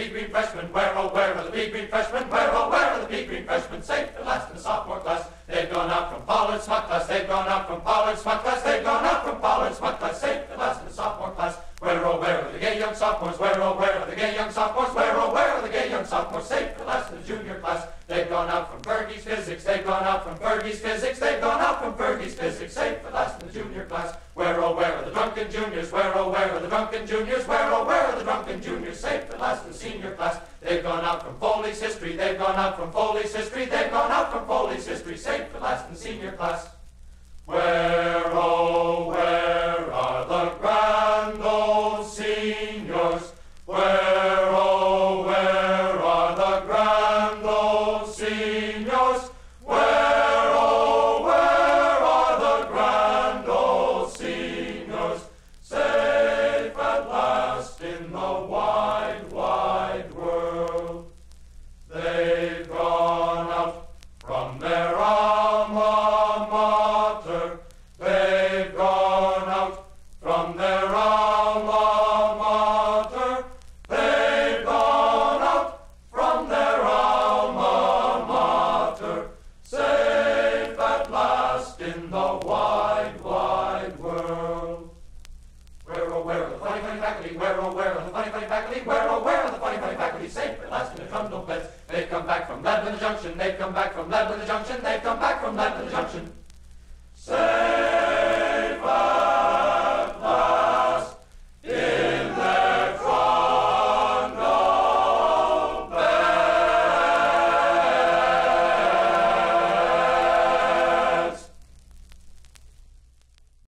pea oh, green freshmen? Where, oh, where are the pea green freshmen? Where, oh, where are the pea green freshmen? Safe at last in the sophomore class. They've gone out from Pollard's smut class. They've gone out from Pollard's smut class. They've gone out from Pollard's smut class. Safe at last in the sophomore class. Where, oh, where are the gay young sophomores? Where, oh, where are the gay young sophomores? Where, oh, where are the gay young sophomores? Safe at last in the junior class. They've gone out from Fergie's physics. They've gone out from Fergie's physics. They've gone out from Fergie's physics. Safe at last in the junior class. Where, oh, where are the drunken juniors? Where, oh, where are the drunken juniors? Where, oh, where are the drunken juniors? Safe at last in senior class. They've gone out from Foley's history. They've gone out from Foley's history. They've gone out from Foley's history. Safe at last in senior class. Where, oh, where are the grand old seniors? Where, oh, where are the grand old seniors? From their alma mater. They've gone out from their alma mater. Safe at last in the wide, wide world. Where, oh, where are the funny, funny faculty? Where, oh, where are the funny, funny faculty? Where, oh, where are the funny, funny faculty? Safe at last in the trundle beds. They've come back from Lebanon Junction. They've come back from Lebanon